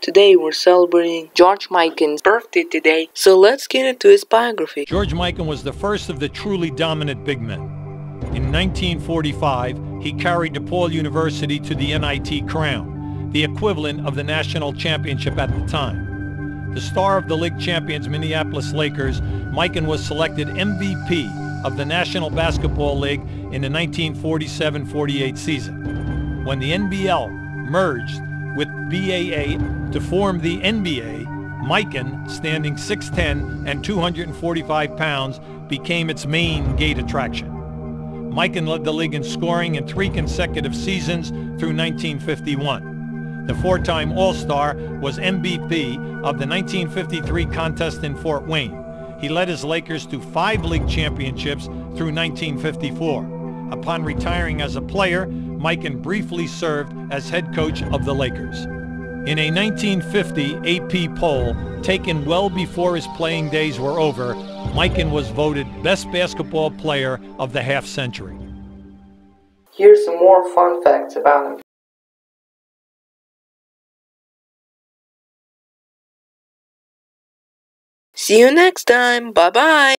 Today we're celebrating George Mikan's birthday today, so let's get into his biography. George Mikan was the first of the truly dominant big men. In 1945, he carried DePaul University to the NIT crown, the equivalent of the national championship at the time. The star of the league champions Minneapolis Lakers, Mikan was selected MVP of the National Basketball League in the 1947-48 season. When the NBL merged with BAA to form the NBA, Mikan, standing 6'10 and 245 pounds, became its main gate attraction. Mikan led the league in scoring in three consecutive seasons through 1951. The four-time All-Star was MVP of the 1953 contest in Fort Wayne. He led his Lakers to five league championships through 1954. Upon retiring as a player, Mikan briefly served as head coach of the Lakers. In a 1950 AP poll taken well before his playing days were over, Mikan was voted best basketball player of the half century. Here's some more fun facts about him. See you next time. Bye bye.